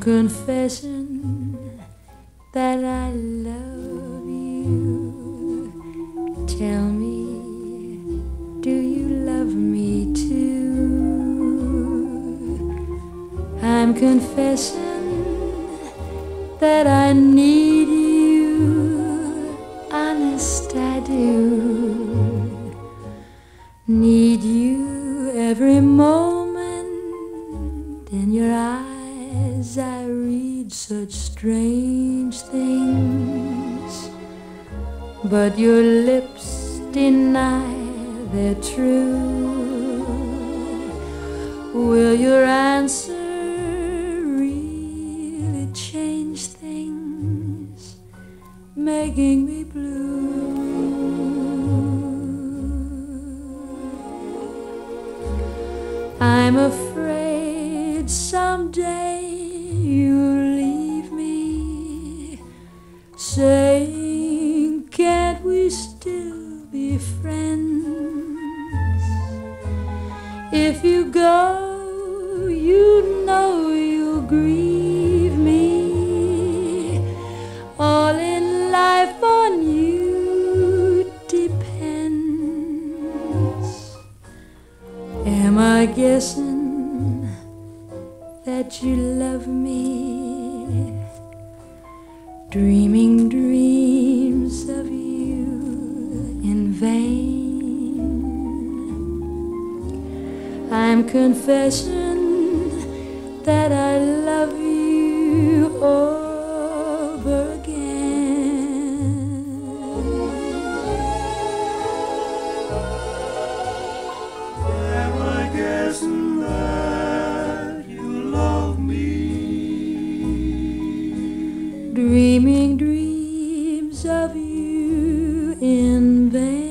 confessing that I love you. Tell me, do you love me too? I'm confessing that I need you. Honest, I do. Need you every moment. Such strange things. But your lips deny they're true. Will your answer really change things, making me blue? I'm afraid someday you'll saying, Can't we still be friends? If you go, you know you'll grieve me. All in life on you depends. Am I guessing that you love me? Dreaming dreams of you in vain. I'm confessing that I love you. Oh, of you in vain.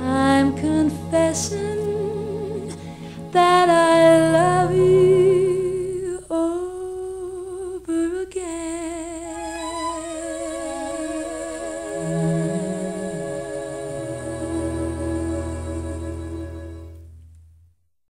I'm confessing that I love you.